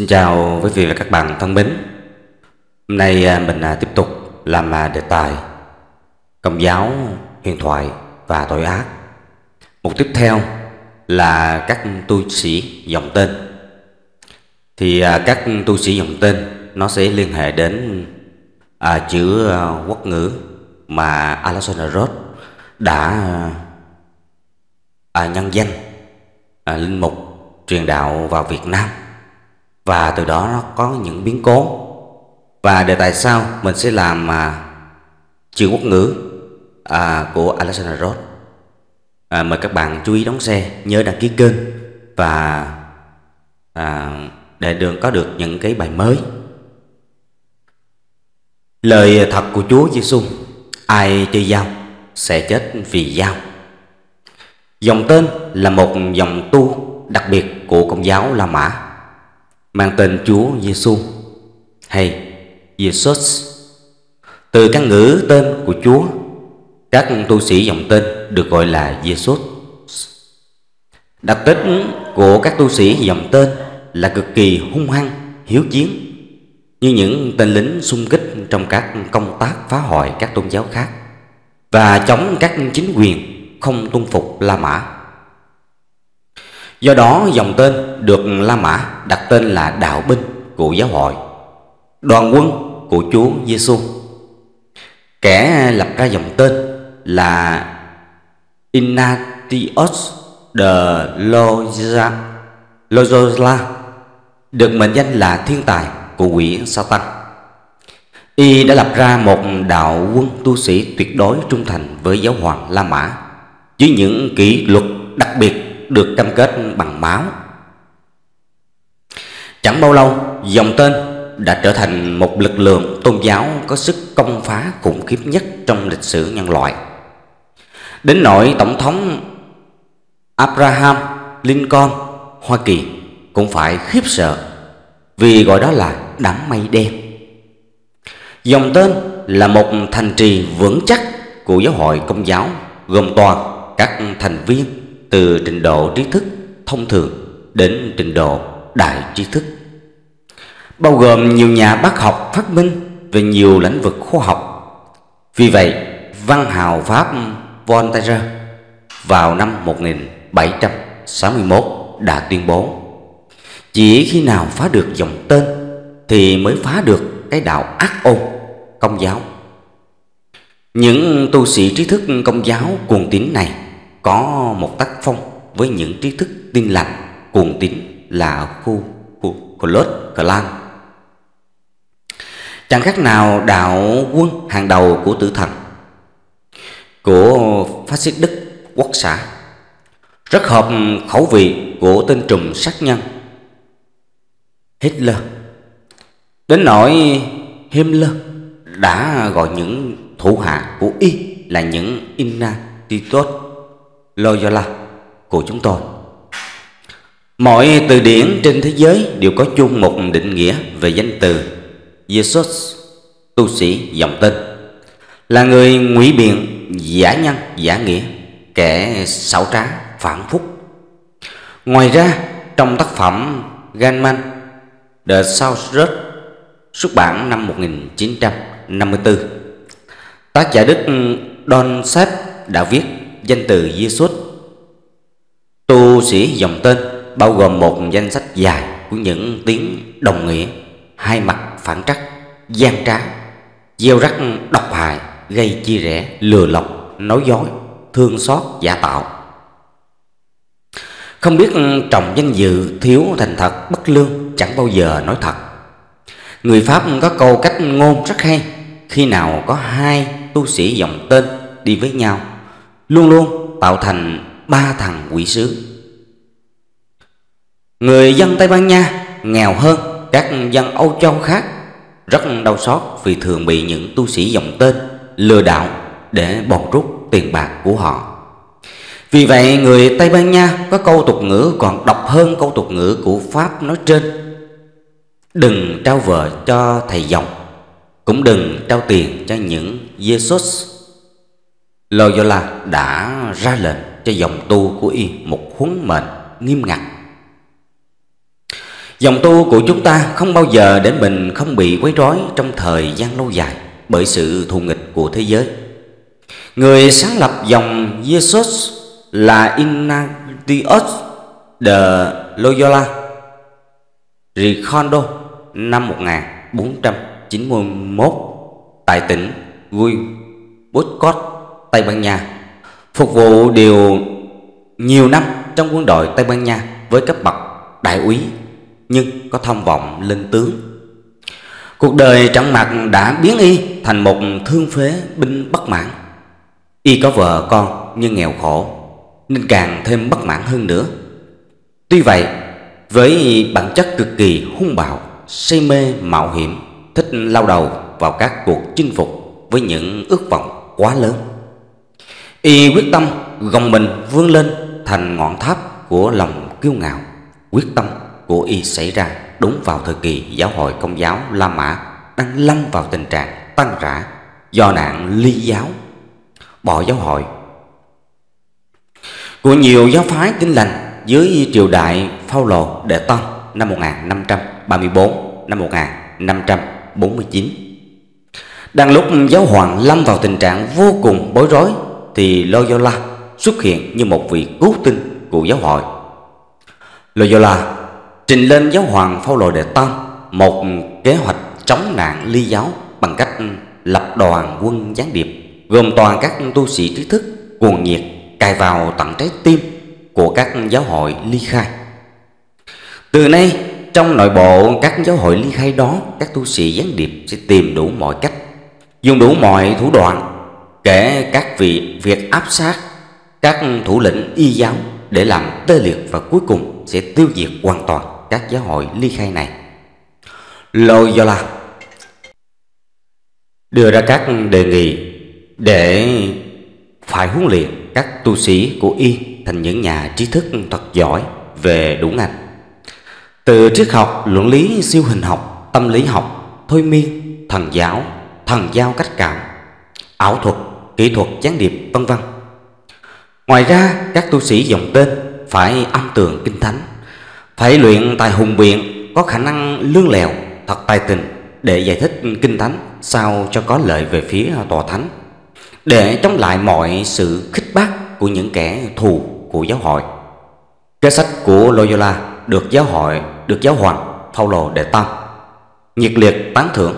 Xin chào quý vị và các bạn thân mến. Hôm nay à, mình à, tiếp tục làm à, đề tài Công giáo, huyền thoại và tội ác. Mục tiếp theo là các tu sĩ dòng tên. Thì các tu sĩ dòng tên nó sẽ liên hệ đến à, chữ quốc ngữ mà Alexander Roth đã à, nhân danh à, linh mục truyền đạo vào Việt Nam và từ đó nó có những biến cố. Và đề tài sau mình sẽ làm à, chữ quốc ngữ à, của Alexander Roth. À, mời các bạn chú ý đóng xe nhớ đăng ký kênh và à, để được có được những cái bài mới. Lời thật của Chúa Giêsu ai chơi dao sẽ chết vì dao. Dòng tên là một dòng tu đặc biệt của công giáo La Mã mang tên Chúa Giêsu hay Jesus. Từ căn ngữ tên của Chúa, các tu sĩ dòng tên được gọi là Jesus. Đặc tính của các tu sĩ dòng tên là cực kỳ hung hăng, hiếu chiến như những tên lính xung kích trong các công tác phá hoại các tôn giáo khác và chống các chính quyền không tuân phục La Mã. Do đó dòng tên được La Mã đặt tên là đạo binh của giáo hội, đoàn quân của Chúa Giêsu. Kẻ lập ra dòng tên là Ignatius de Loyola, được mệnh danh là thiên tài của quỷ Satan. Y đã lập ra một đạo quân tu sĩ tuyệt đối trung thành với giáo hoàng La Mã với những kỷ luật đặc biệt được cam kết bằng máu. Chẳng bao lâu, dòng tên đã trở thành một lực lượng tôn giáo có sức công phá khủng khiếp nhất trong lịch sử nhân loại. Đến nỗi Tổng thống Abraham Lincoln, Hoa Kỳ cũng phải khiếp sợ vì gọi đó là đám mây đen. Dòng tên là một thành trì vững chắc của giáo hội công giáo gồm toàn các thành viên từ trình độ trí thức thông thường đến trình độ đại trí thức. Bao gồm nhiều nhà bác học phát minh về nhiều lĩnh vực khoa học. Vì vậy, văn hào pháp Voltaire vào năm 1761 đã tuyên bố, chỉ khi nào phá được dòng tên thì mới phá được cái đạo ác ôn, công giáo. Những tu sĩ trí thức công giáo cuồng tín này có một tác phong với những trí thức tin lành, cuồng tín là khu Claude Clan. Chẳng khác nào đạo quân hàng đầu của tử thần, của phát xít Đức quốc xã. Rất hợp khẩu vị của tên trùm sát nhân Hitler. Đến nỗi Himmler đã gọi những thủ hạ của y là những inna titot Loyola của chúng tôi. Mọi từ điển trên thế giới đều có chung một định nghĩa về danh từ. Jesus, tu sĩ dòng tên Là người ngụy biện, giả nhân, giả nghĩa, kẻ xảo trá, phản phúc. Ngoài ra, trong tác phẩm Ganman, The South Road, xuất bản năm 1954 Tác giả Đức Don Sepp đã viết danh từ Jesus Tu sĩ dòng tên bao gồm một danh sách dài của những tiếng đồng nghĩa, hai mặt phản trắc, gian trá, gieo rắc độc hại, gây chia rẽ, lừa lọc, nói dối, thương xót, giả tạo. Không biết trọng danh dự, thiếu thành thật, bất lương, chẳng bao giờ nói thật. Người Pháp có câu cách ngôn rất hay, khi nào có hai tu sĩ dòng tên đi với nhau luôn luôn tạo thành ba thằng quỷ sứ. Người dân tây ban nha nghèo hơn các dân âu châu khác rất đau xót vì thường bị những tu sĩ dòng tên lừa đảo để bòn rút tiền bạc của họ. Vì vậy, người tây ban nha có câu tục ngữ còn độc hơn câu tục ngữ của pháp nói trên. Đừng trao vợ cho thầy dòng, cũng đừng trao tiền cho những Jesus. Loyola đã ra lệnh cho dòng tu của y một huấn mệnh nghiêm ngặt Dòng tu của chúng ta không bao giờ để mình không bị quấy rối trong thời gian lâu dài bởi sự thù nghịch của thế giới. Người sáng lập dòng Jesus là Ignatius de Loyola Ricondo năm 1491 tại tỉnh Guy Boscot, Tây Ban Nha, phục vụ điều nhiều năm trong quân đội Tây Ban Nha với cấp bậc đại úy nhưng có tham vọng lên tướng. Cuộc đời trận mặt đã biến y thành một thương phế binh bất mãn. Y có vợ con nhưng nghèo khổ nên càng thêm bất mãn hơn nữa. Tuy vậy, với bản chất cực kỳ hung bạo, say mê mạo hiểm, thích lao đầu vào các cuộc chinh phục với những ước vọng quá lớn. Y quyết tâm gồng mình vươn lên thành ngọn tháp của lòng kiêu ngạo, quyết tâm của y xảy ra đúng vào thời kỳ giáo hội công giáo La Mã đang lâm vào tình trạng tăng rã do nạn ly giáo, bỏ giáo hội của nhiều giáo phái tin lành dưới triều đại Phaolô Đệ tông năm 1534 năm 1549. Đang lúc giáo hoàng lâm vào tình trạng vô cùng bối rối thì Loyola xuất hiện như một vị cứu tinh của giáo hội. Loyola trình lên giáo hoàng Phaolô Đệ Tam một kế hoạch chống nạn ly giáo bằng cách lập đoàn quân gián điệp, gồm toàn các tu sĩ trí thức, cuồng nhiệt, cài vào tận trái tim của các giáo hội ly khai. Từ nay, trong nội bộ các giáo hội ly khai đó, các tu sĩ gián điệp sẽ tìm đủ mọi cách, dùng đủ mọi thủ đoạn kể các vị việc áp sát các thủ lĩnh y giáo để làm tê liệt và cuối cùng sẽ tiêu diệt hoàn toàn các giáo hội ly khai này. Loyola đưa ra các đề nghị để phải huấn luyện các tu sĩ của y thành những nhà trí thức thật giỏi về đủ ngành. Từ triết học, luận lý, siêu hình học, tâm lý học, thôi miên, thần giáo, thần giao cách cảm, ảo thuật, kỹ thuật gián điệp vân vân. Ngoài ra, các tu sĩ dòng tên phải âm tường kinh thánh phải luyện tài hùng biện có khả năng lương lèo thật tài tình để giải thích kinh thánh sao cho có lợi về phía tòa thánh. Để chống lại mọi sự khích bác của những kẻ thù của giáo hội. Kế sách của Loyola được giáo hội được giáo hoàng Phaolô đệ tam nhiệt liệt tán thưởng.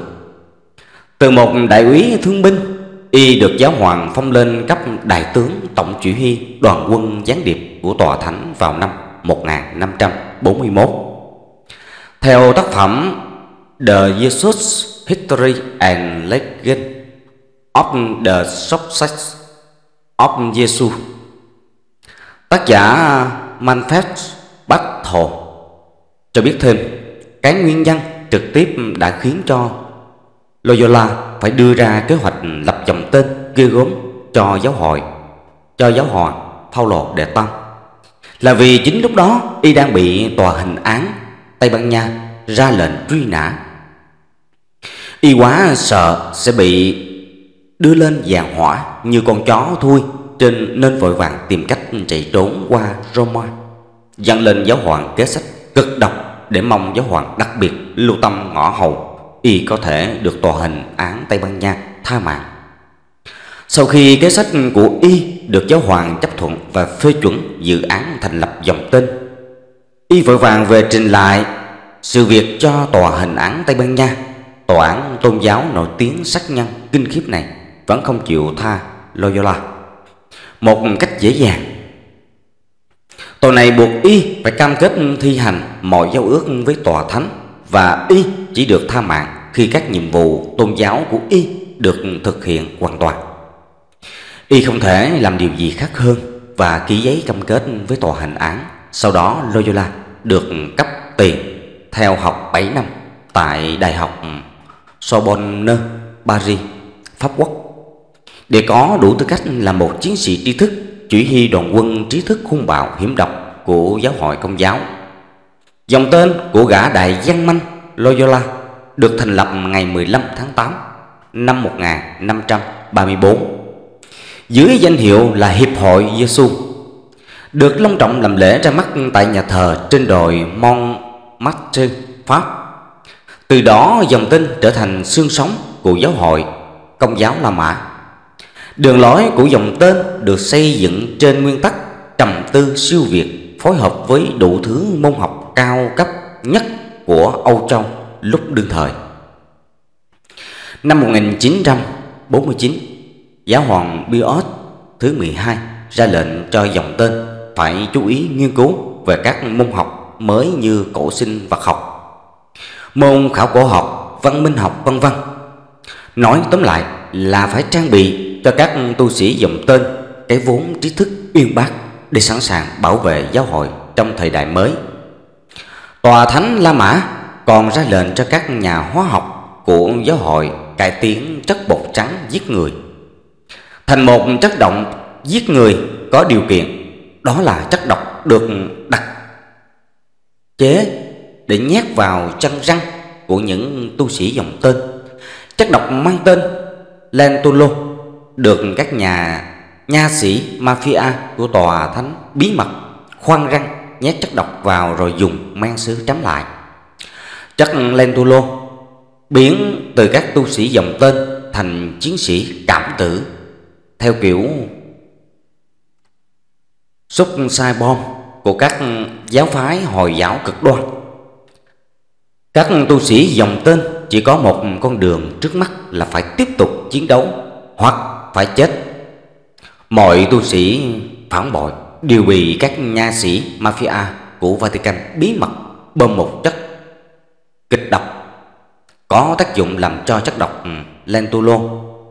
Từ một đại úy thương binh y được giáo hoàng phong lên cấp đại tướng tổng chỉ huy đoàn quân gián điệp của tòa thánh vào năm 1541. Theo tác phẩm The Jesus History and Legend of the Success of Jesus, Tác giả Manfred Battle cho biết thêm, cái nguyên nhân trực tiếp đã khiến cho Loyola phải đưa ra kế hoạch lập dòng tên ghê gớm cho giáo hội, cho giáo hoàng Paulo đệ Tăng là vì chính lúc đó y đang bị tòa hình án Tây Ban Nha ra lệnh truy nã. Y quá sợ sẽ bị đưa lên giàn hỏa như con chó thui trên nên vội vàng tìm cách chạy trốn qua Roma. Dặn lên giáo hoàng kế sách cực độc để mong giáo hoàng đặc biệt lưu tâm ngõ hầu y có thể được tòa hình án Tây Ban Nha tha mạng. Sau khi kế sách của y được giáo hoàng chấp thuận và phê chuẩn dự án thành lập dòng tên, y vội vàng về trình lại sự việc cho tòa hình án Tây Ban Nha. Tòa án tôn giáo nổi tiếng sát nhân kinh khiếp này vẫn không chịu tha Loyola một cách dễ dàng. Tòa này buộc y phải cam kết thi hành mọi giao ước với tòa thánh và y chỉ được tha mạng khi các nhiệm vụ tôn giáo của y được thực hiện hoàn toàn. Y không thể làm điều gì khác hơn và ký giấy cam kết với tòa hành án. Sau đó Loyola được cấp tiền theo học 7 năm tại Đại học Sorbonne, Paris, Pháp Quốc để có đủ tư cách là một chiến sĩ trí thức chỉ huy đoàn quân trí thức hung bạo hiểm độc của giáo hội công giáo. Dòng tên của gã đại văn manh Loyola được thành lập ngày 15 tháng 8 năm 1534 dưới danh hiệu là Hiệp hội Giêsu được long trọng làm lễ ra mắt tại nhà thờ trên đồi Montmartre, Pháp. Từ đó dòng tin trở thành xương sống của giáo hội Công giáo La Mã. Đường lối của dòng tên được xây dựng trên nguyên tắc trầm tư siêu việt phối hợp với đủ thứ môn học cao cấp nhất của Âu Châu lúc đương thời. Năm 1949, giáo hoàng Pius thứ 12 ra lệnh cho dòng tên phải chú ý nghiên cứu về các môn học mới như cổ sinh vật học, môn khảo cổ học, văn minh học vân vân. Nói tóm lại là phải trang bị cho các tu sĩ dòng tên cái vốn trí thức uyên bác để sẵn sàng bảo vệ giáo hội trong thời đại mới. Tòa Thánh La Mã còn ra lệnh cho các nhà hóa học của giáo hội cải tiến chất bột trắng giết người. Thành một chất động giết người có điều kiện, đó là chất độc được đặt chế để nhét vào chân răng của những tu sĩ dòng tên. Chất độc mang tên Lentolo được các nhà, nha sĩ mafia của tòa thánh bí mật khoan răng nhét chất độc vào rồi dùng mang sứ chấm lại. Chất Lentulo biến từ các tu sĩ dòng tên thành chiến sĩ cảm tử, theo kiểu xúc sai bom của các giáo phái hồi giáo cực đoan. Các tu sĩ dòng tên chỉ có một con đường trước mắt là phải tiếp tục chiến đấu hoặc phải chết. Mọi tu sĩ phản bội đều bị các nha sĩ mafia của Vatican bí mật bơm một chất kịch độc, có tác dụng làm cho chất độc ừ, lentulo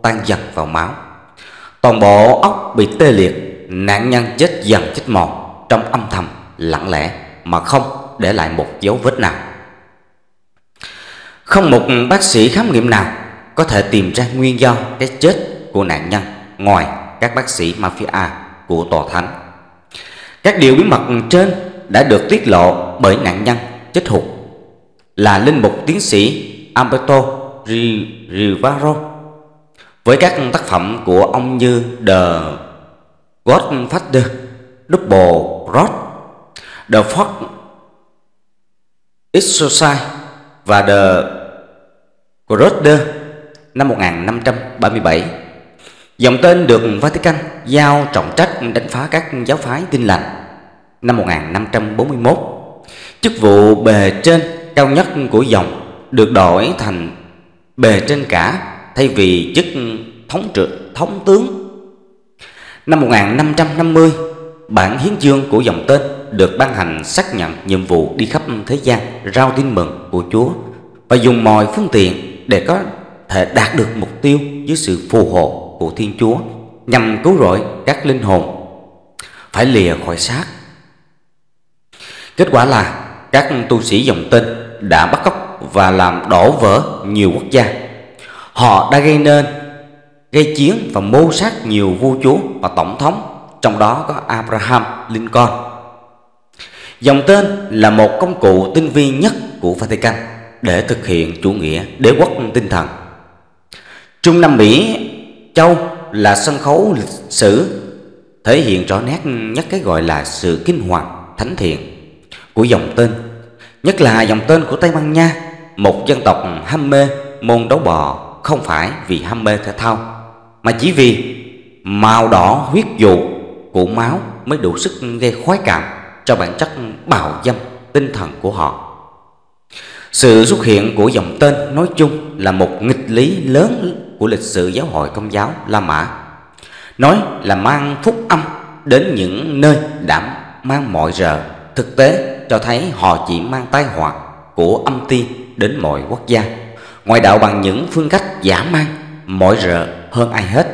tan dần vào máu. Toàn bộ óc bị tê liệt, nạn nhân chết dần chết mòn trong âm thầm, lặng lẽ mà không để lại một dấu vết nào. Không một bác sĩ khám nghiệm nào có thể tìm ra nguyên do cái chết của nạn nhân ngoài các bác sĩ mafia của tòa thánh các điều bí mật trên đã được tiết lộ bởi nạn nhân chết hụt là linh mục tiến sĩ Alberto Rivaro với các tác phẩm của ông như The Godfather, Double Cross, The Fox Exorcise và The Crusher năm 1537. Dòng tên được Vatican giao trọng trách đánh phá các giáo phái tin lành năm 1541. Chức vụ bề trên cao nhất của dòng được đổi thành bề trên cả thay vì chức thống trưởng thống tướng. Năm 1550, bản hiến chương của dòng tên được ban hành xác nhận nhiệm vụ đi khắp thế gian rao tin mừng của Chúa và dùng mọi phương tiện để có thể đạt được mục tiêu dưới sự phù hộ của Thiên Chúa nhằm cứu rỗi các linh hồn phải lìa khỏi xác. Kết quả là các tu sĩ dòng tên đã bắt cóc và làm đổ vỡ nhiều quốc gia. Họ đã gây nên gây chiến và mưu sát nhiều vua chúa và tổng thống, trong đó có Abraham Lincoln. Dòng tên là một công cụ tinh vi nhất của Vatican để thực hiện chủ nghĩa đế quốc tinh thần. Trung Nam Mỹ châu là sân khấu lịch sử thể hiện rõ nét nhất cái gọi là sự kinh hoàng thánh thiện của dòng tên, nhất là dòng tên của Tây Ban Nha một dân tộc ham mê môn đấu bò không phải vì ham mê thể thao mà chỉ vì màu đỏ huyết dụ của máu mới đủ sức gây khoái cảm cho bản chất bạo dâm tinh thần của họ. Sự xuất hiện của dòng tên nói chung là một nghịch lý lớn của lịch sử giáo hội công giáo La Mã. Nói là mang phúc âm đến những nơi đã mang mọi rợ thực tế cho thấy họ chỉ mang tai họa của âm ti đến mọi quốc gia. Ngoại đạo bằng những phương cách giả mang, mọi rợ hơn ai hết.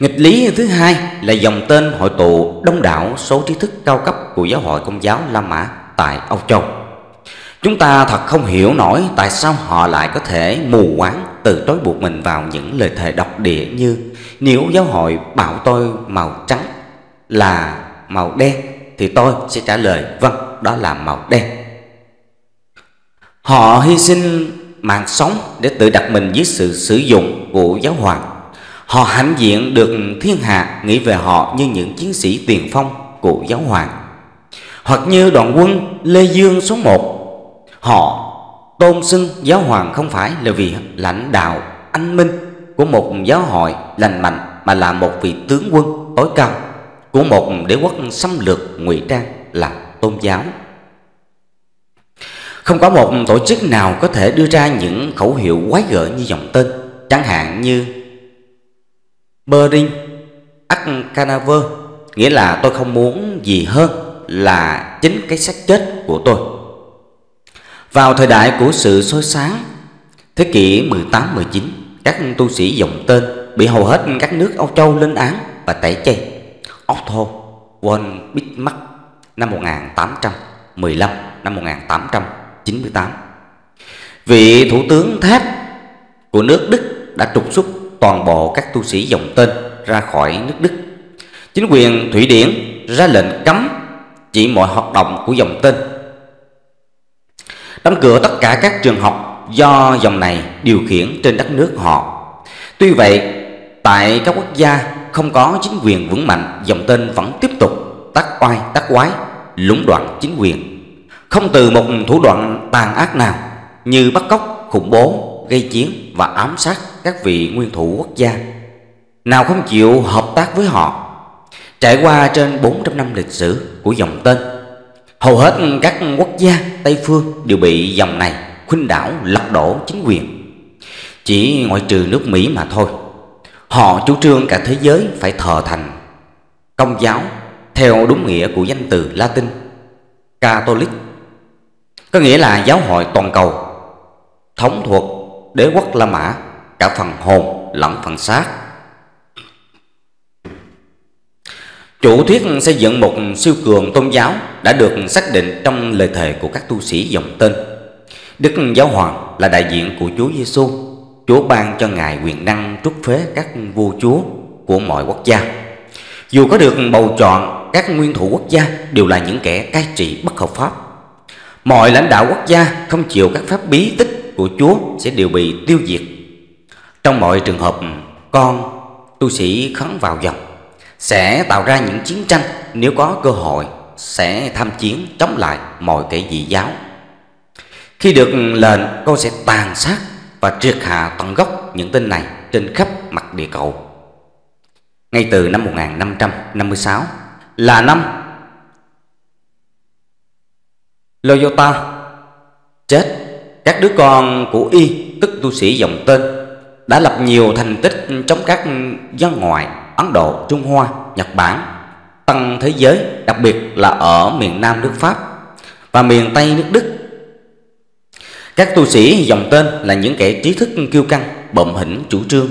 Nghịch lý thứ hai là dòng tên hội tụ đông đảo số trí thức cao cấp của giáo hội công giáo La Mã tại Âu Châu chúng ta thật không hiểu nổi tại sao họ lại có thể mù quáng tự trói buộc mình vào những lời thề độc địa như, nếu giáo hội bảo tôi màu trắng là màu đen, thì tôi sẽ trả lời vâng đó là màu đen Họ hy sinh mạng sống để tự đặt mình dưới sự sử dụng của giáo hoàng. Họ hãnh diện được thiên hạ, nghĩ về họ như những chiến sĩ tiền phong của giáo hoàng. Hoặc như đoàn quân Lê Dương số 1 Họ tôn xưng giáo hoàng không phải là vì lãnh đạo anh minh của một giáo hội lành mạnh mà là một vị tướng quân tối cao của một đế quốc xâm lược ngụy trang là tôn giáo. Không có một tổ chức nào có thể đưa ra những khẩu hiệu quái gở như dòng tên, chẳng hạn như Bering Akanaver, nghĩa là tôi không muốn gì hơn là chính cái xác chết của tôi. Vào thời đại của sự soi sáng, thế kỷ 18-19, các tu sĩ dòng tên bị hầu hết các nước Âu Châu lên án và tẩy chay. Otto von Bismarck năm 1815 năm 1898. Vị thủ tướng thép của nước Đức đã trục xuất toàn bộ các tu sĩ dòng tên ra khỏi nước Đức. Chính quyền Thụy Điển ra lệnh cấm chỉ mọi hoạt động của dòng tên. Đóng cửa tất cả các trường học do dòng này điều khiển trên đất nước họ. Tuy vậy, tại các quốc gia không có chính quyền vững mạnh, dòng tên vẫn tiếp tục tác oai tác quái, lũng đoạn chính quyền. Không từ một thủ đoạn tàn ác nào như bắt cóc, khủng bố, gây chiến và ám sát các vị nguyên thủ quốc gia. Nào không chịu hợp tác với họ. Trải qua trên 400 năm lịch sử của dòng tên, hầu hết các quốc gia Tây phương đều bị dòng này khuynh đảo, lật đổ chính quyền. Chỉ ngoại trừ nước Mỹ mà thôi. Họ chủ trương cả thế giới phải thờ thành công giáo theo đúng nghĩa của danh từ Latin, Catholic có nghĩa là giáo hội toàn cầu, thống thuộc đế quốc La Mã, cả phần hồn lẫn phần xác. Chủ thuyết xây dựng một siêu cường tôn giáo đã được xác định trong lời thề của các tu sĩ dòng tên. Đức Giáo Hoàng là đại diện của Chúa Giêsu. Chúa ban cho Ngài quyền năng trút phế các vua chúa của mọi quốc gia. Dù có được bầu chọn, các nguyên thủ quốc gia đều là những kẻ cai trị bất hợp pháp. Mọi lãnh đạo quốc gia không chịu các pháp bí tích của Chúa sẽ đều bị tiêu diệt. Trong mọi trường hợp con tu sĩ khấn vào dòng sẽ tạo ra những chiến tranh nếu có cơ hội, sẽ tham chiến chống lại mọi kẻ dị giáo. Khi được lệnh, cô sẽ tàn sát và triệt hạ tận gốc những tên này trên khắp mặt địa cầu. Ngay từ năm 1556 là năm Loyota chết các đứa con của Y, tức tu sĩ dòng tên, đã lập nhiều thành tích chống các dân ngoại Ấn Độ, Trung Hoa, Nhật Bản tăng thế giới đặc biệt là ở miền Nam nước Pháp và miền Tây nước Đức. Các tu sĩ dòng tên là những kẻ trí thức kiêu căng, bậm hĩnh chủ trương,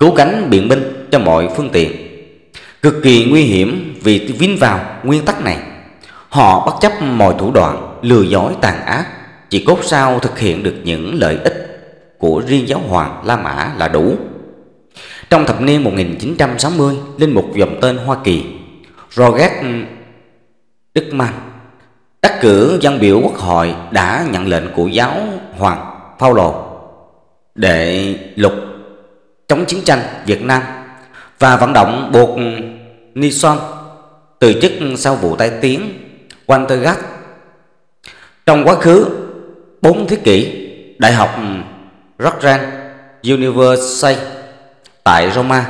cứu cánh biện minh cho mọi phương tiện. Cực kỳ nguy hiểm vì vin vào nguyên tắc này. Họ bất chấp mọi thủ đoạn lừa dối tàn ác chỉ cốt sao thực hiện được những lợi ích của riêng giáo hoàng La Mã là đủ. Trong thập niên 1960, linh mục dòng tên Hoa Kỳ Roger Đức đắc cử dân biểu quốc hội đã nhận lệnh của giáo hoàng Paulo để lục chống chiến tranh Việt Nam và vận động buộc Nixon từ chức sau vụ tai tiếng Watergate. Trong quá khứ, bốn thế kỷ, Đại học Rutgers University tại Roma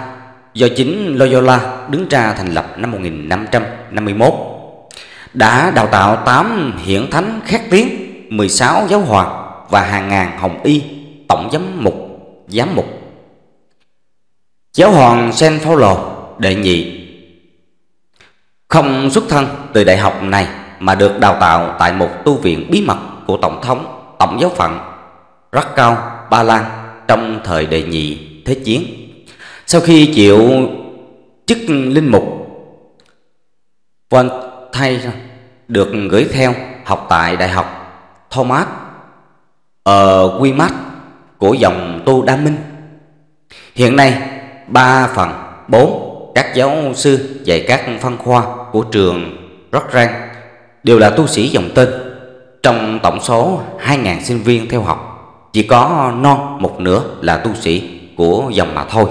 do chính Loyola đứng ra thành lập năm 1551 đã đào tạo 8 hiển thánh khét tiếng, 16 giáo hoàng và hàng ngàn hồng y tổng giám mục, giám mục. Giáo hoàng Saint Paulo đệ nhị không xuất thân từ đại học này mà được đào tạo tại một tu viện bí mật của tổng thống tổng giáo phận rất cao Ba Lan trong thời đệ nhị thế chiến. Sau khi chịu chức linh mục, Von Thay được gửi theo học tại Đại học Thomas ở Weimar của dòng tu Đa Minh. Hiện nay, ba phần bốn các giáo sư dạy các phân khoa của trường Rotran đều là tu sĩ dòng tên trong tổng số 2.000 sinh viên theo học, chỉ có non một nửa là tu sĩ của dòng mà thôi.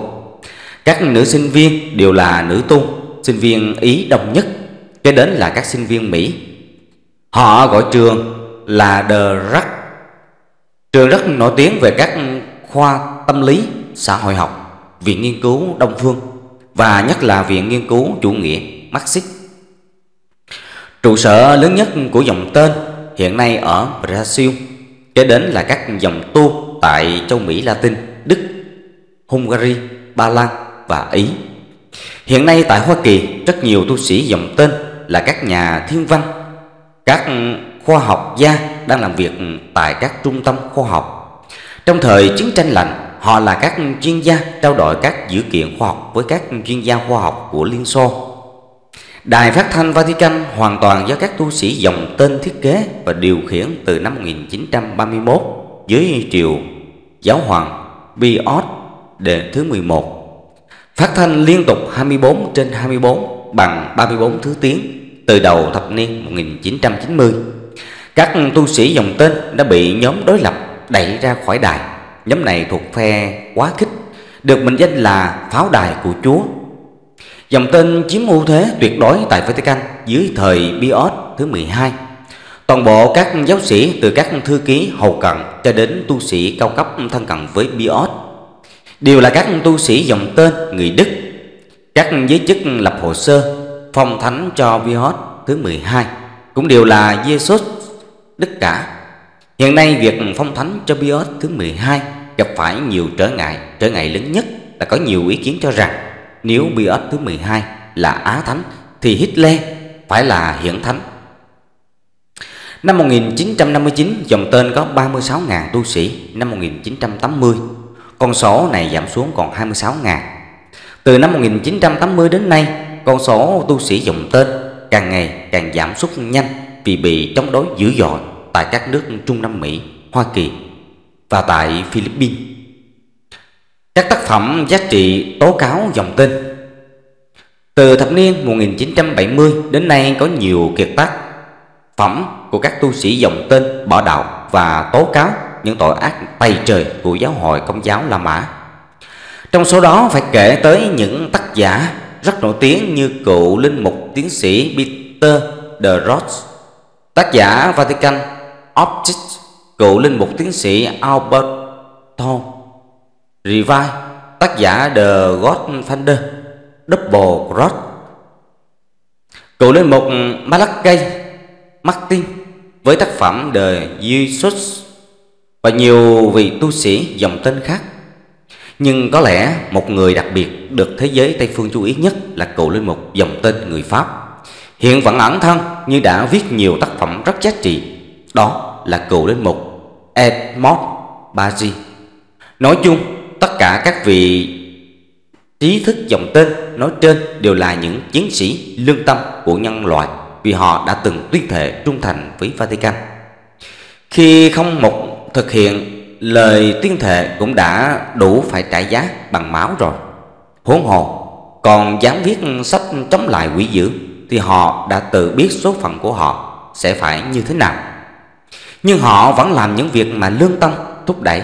Các nữ sinh viên đều là nữ tu, sinh viên Ý đông nhất, kế đến là các sinh viên Mỹ. Họ gọi trường là The Rắc. Trường rất nổi tiếng về các khoa tâm lý, xã hội học, viện nghiên cứu Đông Phương và nhất là viện nghiên cứu chủ nghĩa Marxist. Trụ sở lớn nhất của dòng tên hiện nay ở Brazil, kế đến là các dòng tu tại châu Mỹ Latin, Đức, Hungary, Ba Lan và Ý. Hiện nay tại Hoa Kỳ, rất nhiều tu sĩ dòng tên là các nhà thiên văn, các khoa học gia đang làm việc tại các trung tâm khoa học. Trong thời chiến tranh lạnh, họ là các chuyên gia trao đổi các dữ kiện khoa học với các chuyên gia khoa học của Liên Xô. Đài phát thanh Vatican hoàn toàn do các tu sĩ dòng tên thiết kế và điều khiển từ năm 1931 dưới triều giáo hoàng Pius đệ thứ 11. Phát thanh liên tục 24 trên 24 bằng 34 thứ tiếng từ đầu thập niên 1990. Các tu sĩ dòng tên đã bị nhóm đối lập đẩy ra khỏi đài. Nhóm này thuộc phe quá khích, được mệnh danh là pháo đài của Chúa. Dòng tên chiếm ưu thế tuyệt đối tại Vatican dưới thời Pius thứ 12. Toàn bộ các giáo sĩ từ các thư ký hầu cận cho đến tu sĩ cao cấp thân cận với Pius đều là các tu sĩ dòng tên người Đức. Các giới chức lập hồ sơ phong thánh cho Vihot thứ 12 cũng đều là Jesus Đức cả. Hiện nay việc phong thánh cho Vihot thứ 12 gặp phải nhiều trở ngại. Trở ngại lớn nhất là có nhiều ý kiến cho rằng nếu Vihot thứ 12 là Á Thánh thì Hitler phải là Hiển Thánh. Năm 1959 dòng tên có 36.000 tu sĩ, năm 1980 con số này giảm xuống còn 26.000. Từ năm 1980 đến nay, con số tu sĩ dòng tên càng ngày càng giảm sút nhanh vì bị chống đối dữ dội tại các nước Trung Nam Mỹ, Hoa Kỳ và tại Philippines. Các tác phẩm giá trị tố cáo dòng tên Từ thập niên 1970 đến nay có nhiều kiệt tác phẩm của các tu sĩ dòng tên bỏ đạo và tố cáo những tội ác tày trời của giáo hội công giáo La Mã. Trong số đó phải kể tới những tác giả rất nổi tiếng như cựu linh mục tiến sĩ Peter de Roth, tác giả Vatican Optic, cựu linh mục tiến sĩ Alberto Rivai, tác giả The Godfather, Double Cross, cựu linh mục Malachi Martin với tác phẩm The Jesus và nhiều vị tu sĩ dòng tên khác. Nhưng có lẽ một người đặc biệt được thế giới Tây phương chú ý nhất là cựu linh mục dòng tên người Pháp. Hiện vẫn ẩn thân như đã viết nhiều tác phẩm rất giá trị. Đó là cựu linh mục Edmond Baji. Nói chung, tất cả các vị trí thức dòng tên nói trên đều là những chiến sĩ lương tâm của nhân loại vì họ đã từng tuyên thệ trung thành với Vatican. Khi không một thực hiện lời tuyên thệ cũng đã đủ phải trả giá bằng máu rồi. Huống hồ, còn dám viết sách chống lại quỷ dữ thì họ đã tự biết số phận của họ sẽ phải như thế nào. Nhưng họ vẫn làm những việc mà lương tâm thúc đẩy.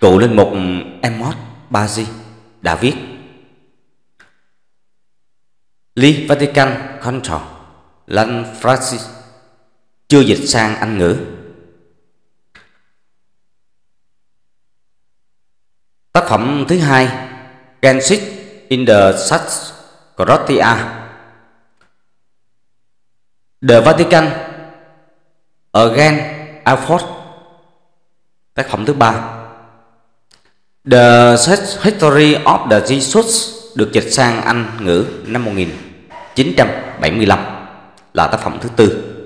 Cựu linh mục Amos Bazi đã viết Lee Vatican Control Lan Francis chưa dịch sang Anh ngữ Tác phẩm thứ hai Genesis in the Church Croatia The Vatican Again Alford Tác phẩm thứ ba The History of the Jesus được dịch sang Anh ngữ năm 1975 là tác phẩm thứ tư.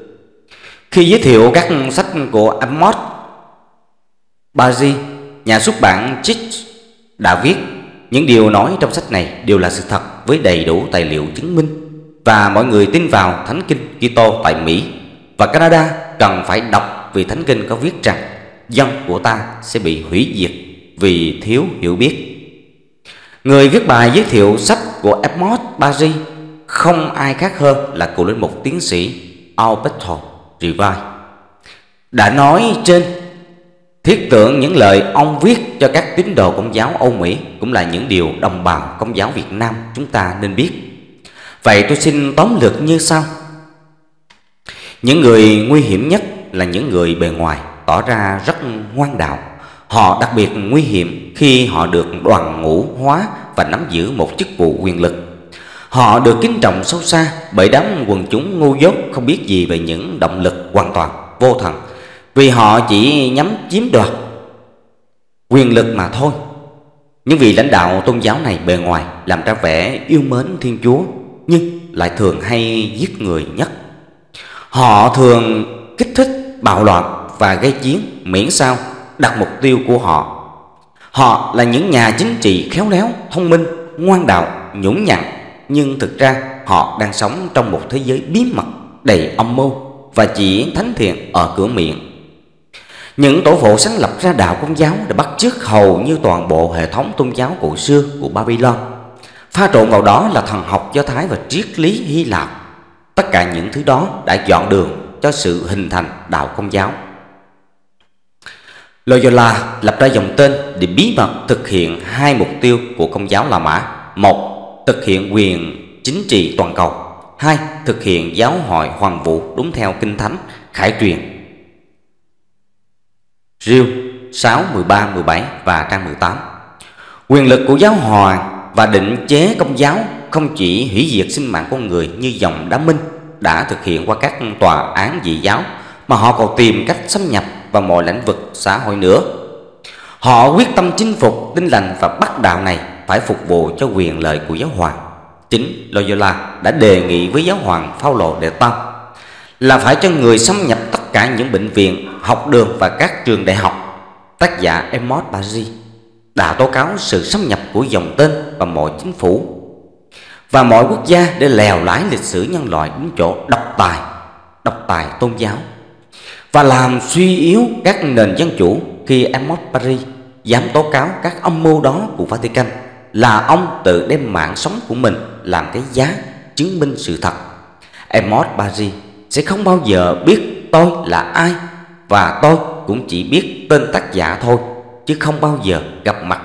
Khi giới thiệu các sách của Amos Bazi, nhà xuất bản Chich đã viết, những điều nói trong sách này đều là sự thật với đầy đủ tài liệu chứng minh và mọi người tin vào Thánh Kinh Kitô tại Mỹ và Canada cần phải đọc vì Thánh Kinh có viết rằng dân của ta sẽ bị hủy diệt vì thiếu hiểu biết. Người viết bài giới thiệu sách của Edmond Paris không ai khác hơn là cựu linh mục tiến sĩ Alberto Rivai đã nói trên, Thiết tưởng những lời ông viết cho các tín đồ công giáo Âu Mỹ cũng là những điều đồng bào công giáo Việt Nam chúng ta nên biết. Vậy tôi xin tóm lược như sau. Những người nguy hiểm nhất là những người bề ngoài, tỏ ra rất ngoan đạo. Họ đặc biệt nguy hiểm khi họ được đoàn ngũ hóa và nắm giữ một chức vụ quyền lực. Họ được kính trọng sâu xa bởi đám quần chúng ngu dốt không biết gì về những động lực hoàn toàn vô thần vì họ chỉ nhắm chiếm đoạt quyền lực mà thôi. Những vị lãnh đạo tôn giáo này bề ngoài làm ra vẻ yêu mến Thiên Chúa nhưng lại thường hay giết người nhất. Họ thường kích thích bạo loạn và gây chiến miễn sao đặt mục tiêu của họ. Họ là những nhà chính trị khéo léo, thông minh, ngoan đạo, nhũng nhặn nhưng thực ra họ đang sống trong một thế giới bí mật đầy âm mưu và chỉ thánh thiện ở cửa miệng. Những tổ phụ sáng lập ra đạo công giáo đã bắt chước hầu như toàn bộ hệ thống tôn giáo cổ xưa của Babylon. Pha trộn vào đó là thần học Do Thái và triết lý Hy Lạp. Tất cả những thứ đó đã dọn đường cho sự hình thành đạo công giáo. Loyola lập ra dòng tên để bí mật thực hiện hai mục tiêu của công giáo La Mã. Một, thực hiện quyền chính trị toàn cầu. Hai, thực hiện giáo hội hoàng vũ đúng theo kinh thánh, khải truyền. Riêu 6, 13, 17 và trang 18 Quyền lực của giáo hoàng và định chế công giáo không chỉ hủy diệt sinh mạng con người như dòng đá minh đã thực hiện qua các tòa án dị giáo mà họ còn tìm cách xâm nhập vào mọi lĩnh vực xã hội nữa. Họ quyết tâm chinh phục tinh lành và bắt đạo này phải phục vụ cho quyền lợi của giáo hoàng. Chính Loyola đã đề nghị với giáo hoàng Phaolô đệ Tam là phải cho người xâm nhập tất cả những bệnh viện, học đường và các trường đại học. Tác giả Amos Paris đã tố cáo sự xâm nhập của dòng tên và mọi chính phủ và mọi quốc gia để lèo lái lịch sử nhân loại đến chỗ độc tài, độc tài tôn giáo và làm suy yếu các nền dân chủ khi Amos Paris dám tố cáo các âm mưu đó của Vatican là ông tự đem mạng sống của mình làm cái giá chứng minh sự thật. Amos Paris sẽ không bao giờ biết tôi là ai, và tôi cũng chỉ biết tên tác giả thôi, chứ không bao giờ gặp mặt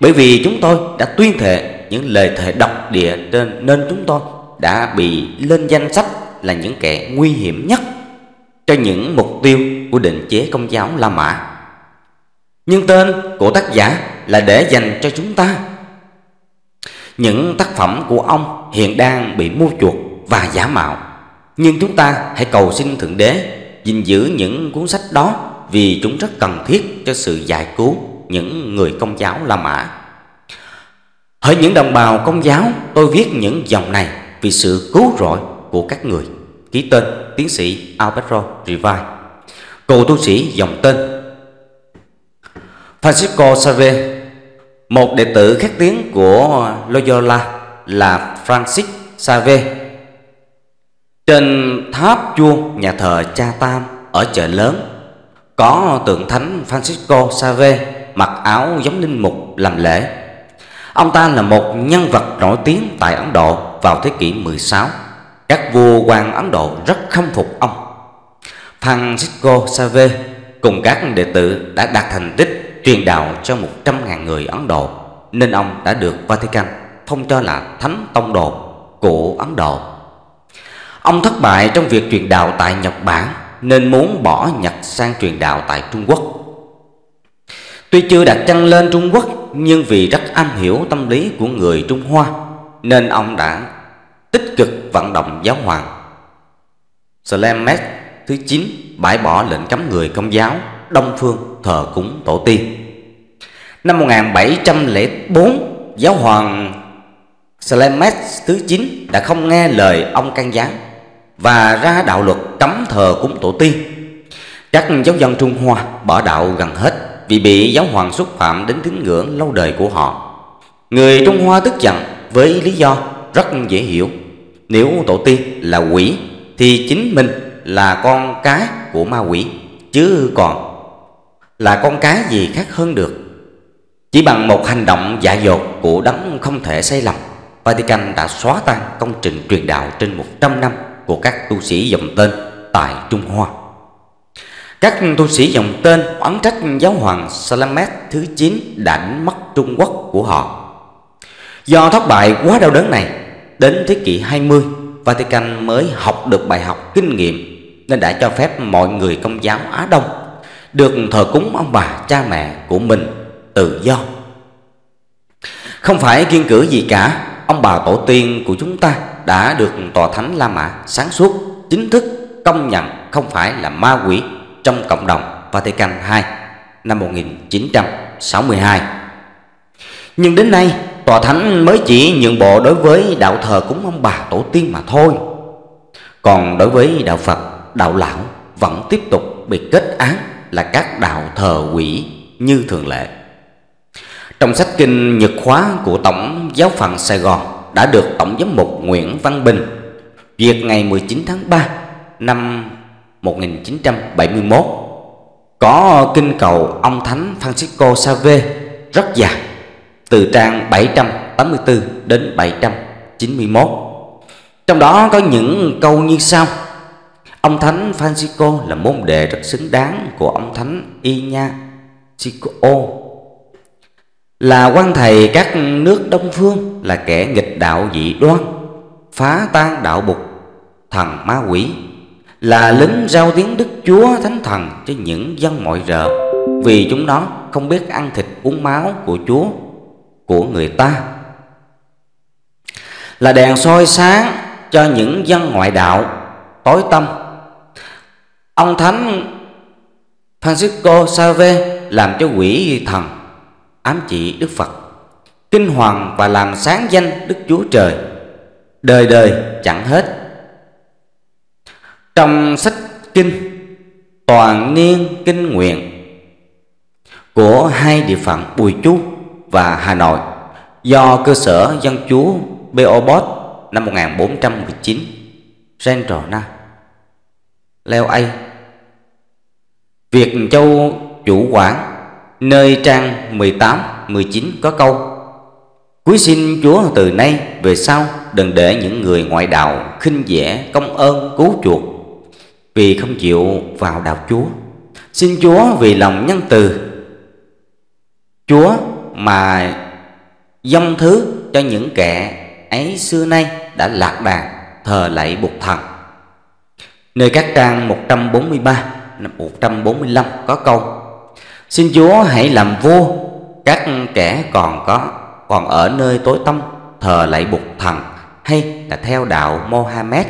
bởi vì chúng tôi đã tuyên thệ những lời thề độc địa trên nên chúng tôi đã bị lên danh sách là những kẻ nguy hiểm nhất cho những mục tiêu của định chế công giáo La Mã. Nhưng tên của tác giả là để dành cho chúng ta. Những tác phẩm của ông hiện đang bị mua chuộc và giả mạo. Nhưng chúng ta hãy cầu xin Thượng Đế gìn giữ những cuốn sách đó vì chúng rất cần thiết cho sự giải cứu những người công giáo La Mã. Hỡi những đồng bào công giáo, tôi viết những dòng này vì sự cứu rỗi của các người. Ký tên tiến sĩ Alberto Rivai. Cựu tu sĩ dòng tên Francisco Save, một đệ tử khét tiếng của Loyola là Francis Save. Trên tháp chuông nhà thờ Cha Tam, ở chợ lớn, có tượng thánh Francisco Save mặc áo giống linh mục làm lễ. Ông ta là một nhân vật nổi tiếng tại Ấn Độ vào thế kỷ 16. Các vua quan Ấn Độ rất khâm phục ông. Francisco Save cùng các đệ tử đã đạt thành tích truyền đạo cho 100.000 người Ấn Độ, nên ông đã được Vatican phong cho là thánh tông đồ của Ấn Độ. Ông thất bại trong việc truyền đạo tại Nhật Bản nên muốn bỏ Nhật sang truyền đạo tại Trung Quốc. Tuy chưa đặt chân lên Trung Quốc nhưng vì rất am hiểu tâm lý của người Trung Hoa nên ông đã tích cực vận động giáo hoàng. Slemet thứ 9 bãi bỏ lệnh cấm người công giáo Đông phương thờ cúng tổ tiên. Năm 1704, giáo hoàng Slemet thứ 9 đã không nghe lời ông can gián và ra đạo luật cấm thờ cúng tổ tiên. Các giáo dân Trung Hoa bỏ đạo gần hết vì bị giáo hoàng xúc phạm đến tín ngưỡng lâu đời của họ. Người Trung Hoa tức giận với lý do rất dễ hiểu. Nếu tổ tiên là quỷ thì chính mình là con cái của ma quỷ chứ còn là con cái gì khác hơn được. Chỉ bằng một hành động dại dột của đấng không thể sai lầm, Vatican đã xóa tan công trình truyền đạo trên 100 năm của các tu sĩ dòng tên tại Trung Hoa. Các tu sĩ dòng tên oán trách giáo hoàng Salamet thứ 9 đã đánh mất Trung Quốc của họ. Do thất bại quá đau đớn này, đến thế kỷ 20, Vatican mới học được bài học kinh nghiệm nên đã cho phép mọi người công giáo Á Đông được thờ cúng ông bà cha mẹ của mình tự do. Không phải kiên cử gì cả, ông bà tổ tiên của chúng ta đã được tòa thánh La Mã sáng suốt chính thức công nhận không phải là ma quỷ trong cộng đồng Vatican II năm 1962. Nhưng đến nay, tòa thánh mới chỉ nhượng bộ đối với đạo thờ cúng ông bà tổ tiên mà thôi. Còn đối với đạo Phật, đạo lão vẫn tiếp tục bị kết án là các đạo thờ quỷ như thường lệ. Trong sách kinh Nhật khóa của Tổng giáo phận Sài Gòn đã được Tổng giám mục Nguyễn Văn Bình duyệt ngày 19 tháng 3 năm 1971 có kinh cầu ông Thánh Francisco Save rất dài từ trang 784 đến 791. Trong đó có những câu như sau: Ông Thánh Francisco là môn đệ rất xứng đáng của ông Thánh Ignatius là quan thầy các nước Đông phương là kẻ nghịch đạo dị đoan, phá tan đạo bục, thần ma quỷ, là lính giao tiếng Đức Chúa Thánh Thần cho những dân mọi rợ, vì chúng nó không biết ăn thịt uống máu của Chúa của người ta. Là đèn soi sáng cho những dân ngoại đạo tối tâm. Ông Thánh Francisco Save làm cho quỷ thần ám chỉ Đức Phật. Kinh hoàng và làm sáng danh Đức Chúa Trời, đời đời chẳng hết. Trong sách kinh, toàn niên kinh nguyện của hai địa phận Bùi Chu và Hà Nội do cơ sở dân chúa Beobot năm 1419 Central Na Leo A. Việt Châu chủ quản. Nơi trang 18, 19 có câu Quý xin Chúa từ nay về sau Đừng để những người ngoại đạo khinh dễ công ơn cứu chuộc Vì không chịu vào đạo Chúa. Xin Chúa vì lòng nhân từ Chúa mà dông thứ cho những kẻ ấy xưa nay đã lạc đàn thờ lạy bục thần. Nơi các trang 143, 145 có câu Xin Chúa hãy làm vua các kẻ còn có còn ở nơi tối tăm thờ lạy bục thần hay là theo đạo Mohammed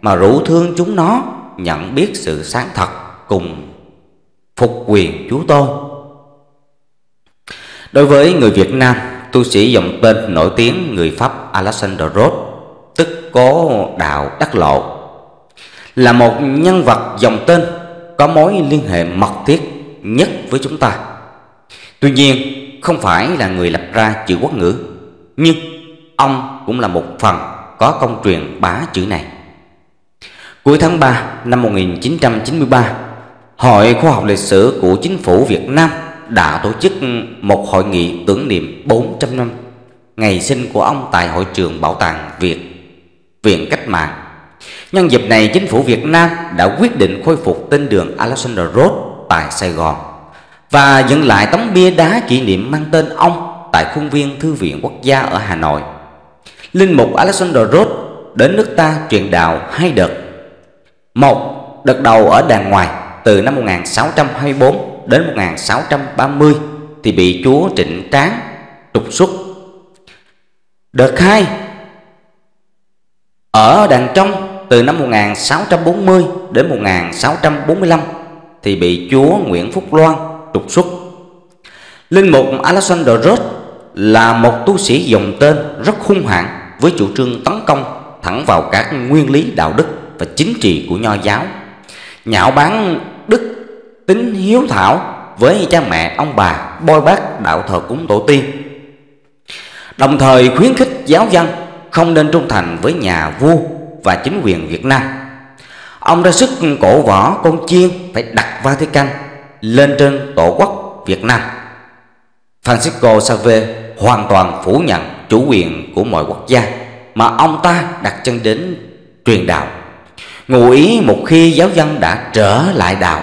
mà rủ thương chúng nó nhận biết sự sáng thật cùng phục quyền Chúa tôi. Đối với người Việt Nam, tu sĩ dòng tên nổi tiếng người Pháp Alexander Roth, tức cố đạo đắc lộ, là một nhân vật dòng tên có mối liên hệ mật thiết nhất với chúng ta Tuy nhiên không phải là người lập ra chữ quốc ngữ Nhưng ông cũng là một phần có công truyền bá chữ này Cuối tháng 3 năm 1993 Hội Khoa học Lịch sử của Chính phủ Việt Nam đã tổ chức một hội nghị tưởng niệm 400 năm ngày sinh của ông tại hội trường Bảo tàng Việt, Viện Cách mạng. Nhân dịp này, chính phủ Việt Nam đã quyết định khôi phục tên đường Alexander Road tại Sài Gòn và dựng lại tấm bia đá kỷ niệm mang tên ông tại khuôn viên Thư viện Quốc gia ở Hà Nội. Linh mục Alexander Roth đến nước ta truyền đạo hai đợt. Một, đợt đầu ở đàng ngoài, từ năm 1624 đến 1630 thì bị chúa Trịnh Tráng trục xuất. Đợt hai, ở đàn trong, từ năm 1640 đến 1645 thì bị chúa Nguyễn Phúc Loan trục xuất. Linh mục Alexander Roth là một tu sĩ dòng tên rất hung hãn với chủ trương tấn công thẳng vào các nguyên lý đạo đức và chính trị của nho giáo, nhạo báng đức tính hiếu thảo với cha mẹ ông bà bôi bác đạo thờ cúng tổ tiên đồng thời khuyến khích giáo dân không nên trung thành với nhà vua và chính quyền Việt Nam. Ông ra sức cổ võ con chiên phải đặt Vatican lên trên tổ quốc Việt Nam. Francisco Save hoàn toàn phủ nhận chủ quyền của mọi quốc gia mà ông ta đặt chân đến truyền đạo. Ngụ ý một khi giáo dân đã trở lại đạo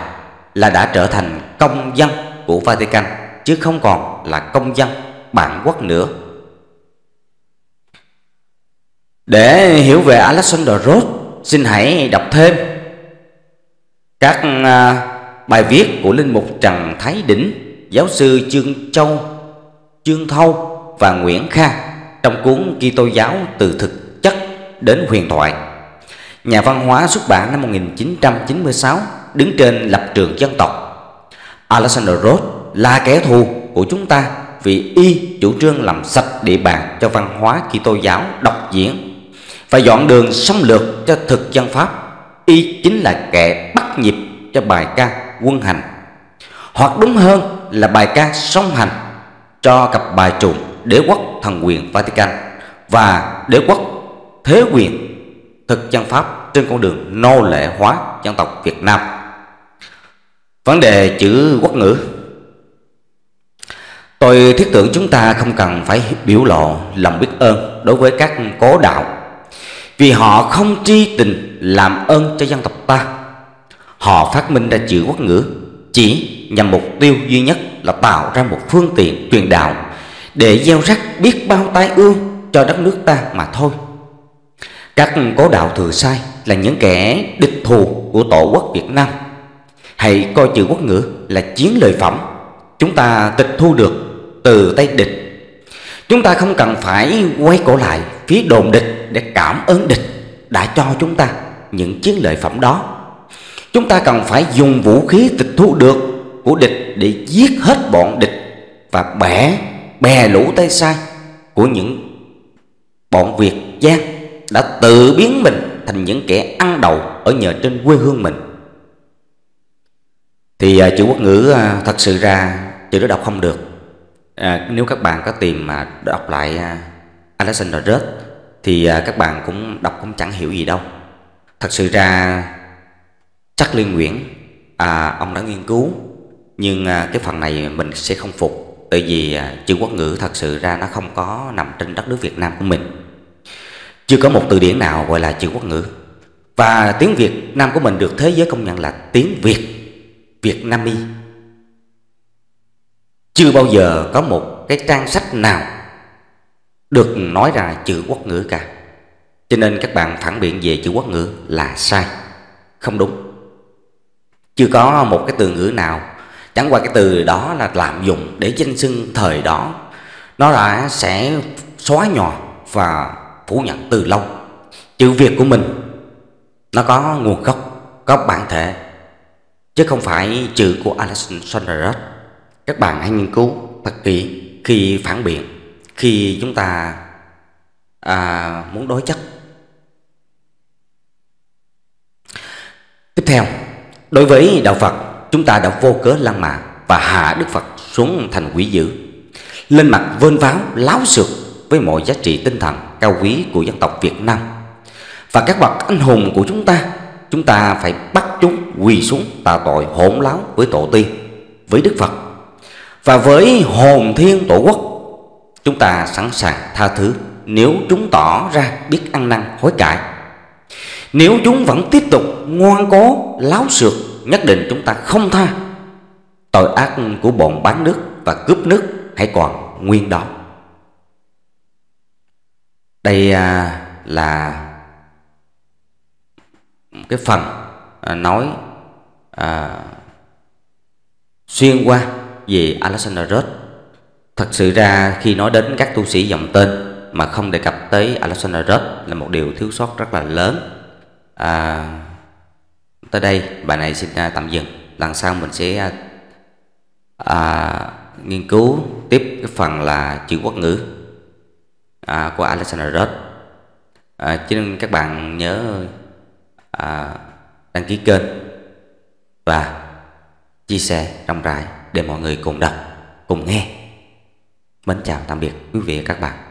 là đã trở thành công dân của Vatican chứ không còn là công dân bản quốc nữa. Để hiểu về Alexander Roth, xin hãy đọc thêm các à, bài viết của linh mục Trần Thái Đỉnh, giáo sư Trương Châu, Trương Thâu và Nguyễn Kha trong cuốn Kitô giáo từ thực chất đến huyền thoại. Nhà văn hóa xuất bản năm 1996 đứng trên lập trường dân tộc. Alexander Roth là kẻ thù của chúng ta vì y chủ trương làm sạch địa bàn cho văn hóa Kitô giáo độc diễn và dọn đường xâm lược cho thực dân Pháp. Y chính là kẻ bắt cho bài ca quân hành. Hoặc đúng hơn là bài ca song hành cho cặp bài trùng đế quốc thần quyền Vatican và đế quốc thế quyền thực dân Pháp trên con đường nô lệ hóa dân tộc Việt Nam. Vấn đề chữ quốc ngữ. Tôi thiết tưởng chúng ta không cần phải biểu lộ lòng biết ơn đối với các cố đạo Vì họ không tri tình làm ơn cho dân tộc ta. Họ phát minh ra chữ quốc ngữ, chỉ nhằm mục tiêu duy nhất là tạo ra một phương tiện truyền đạo để gieo rắc biết bao tai ương cho đất nước ta mà thôi. Các cố đạo thừa sai là những kẻ địch thù của tổ quốc Việt Nam. Hãy coi chữ quốc ngữ là chiến lợi phẩm chúng ta tịch thu được từ tay địch. Chúng ta không cần phải quay cổ lại phía đồn địch để cảm ơn địch đã cho chúng ta những chiến lợi phẩm đó Chúng ta cần phải dùng vũ khí tịch thu được của địch để giết hết bọn địch và bẻ bè lũ tay sai của những bọn Việt gian đã tự biến mình thành những kẻ ăn đầu ở nhờ trên quê hương mình. Thì à, chữ quốc ngữ à, thật sự ra chữ đó đọc không được. À, nếu các bạn có tìm mà đọc lại à, Alexander Roth thì à, các bạn cũng đọc cũng chẳng hiểu gì đâu. Thật sự ra chắc liên nguyễn. À, ông đã nghiên cứu nhưng à, cái phần này mình sẽ không phục tại vì à, chữ quốc ngữ thật sự ra nó không có nằm trên đất nước Việt Nam của mình. Chưa có một từ điển nào gọi là chữ quốc ngữ. Và tiếng Việt Nam của mình được thế giới công nhận là tiếng Việt Việt Nam y. Chưa bao giờ có một cái trang sách nào được nói ra chữ quốc ngữ cả. Cho nên các bạn phản biện về chữ quốc ngữ là sai không đúng chưa có một cái từ ngữ nào. Chẳng qua cái từ đó là lạm dụng để danh xưng thời đó. Nó đã sẽ xóa nhòa và phủ nhận từ lâu. Chữ việt của mình nó có nguồn gốc có bản thể chứ không phải chữ của Alexander các bạn hãy nghiên cứu thật kỹ khi phản biện khi chúng ta à, muốn đối chất. Tiếp theo Đối với đạo Phật, chúng ta đã vô cớ lăng mạ và hạ Đức Phật xuống thành quỷ dữ, lên mặt vơn váo láo xược với mọi giá trị tinh thần cao quý của dân tộc Việt Nam. Và các bậc anh hùng của chúng ta, chúng ta phải bắt chúng quỳ xuống tạ tội hỗn láo với tổ tiên, với Đức Phật và với hồn thiên tổ quốc. Chúng ta sẵn sàng tha thứ nếu chúng tỏ ra biết ăn năn hối cải nếu chúng vẫn tiếp tục ngoan cố láo sược Nhất định chúng ta không tha. Tội ác của bọn bán nước và cướp nước hãy còn nguyên đó. Đây à, là cái phần à, nói à, xuyên qua về Alexander Roth Thật sự ra khi nói đến các tu sĩ dòng tên mà không đề cập tới Alexander Roth là một điều thiếu sót rất là lớn à, tới đây bài này xin à, tạm dừng. Lần sau mình sẽ à, à, nghiên cứu tiếp cái phần là chữ quốc ngữ à, của Alexander Roth. À, cho nên các bạn nhớ à, đăng ký kênh và chia sẻ rộng rãi để mọi người cùng đọc cùng nghe. Mến chào tạm biệt quý vị và các bạn.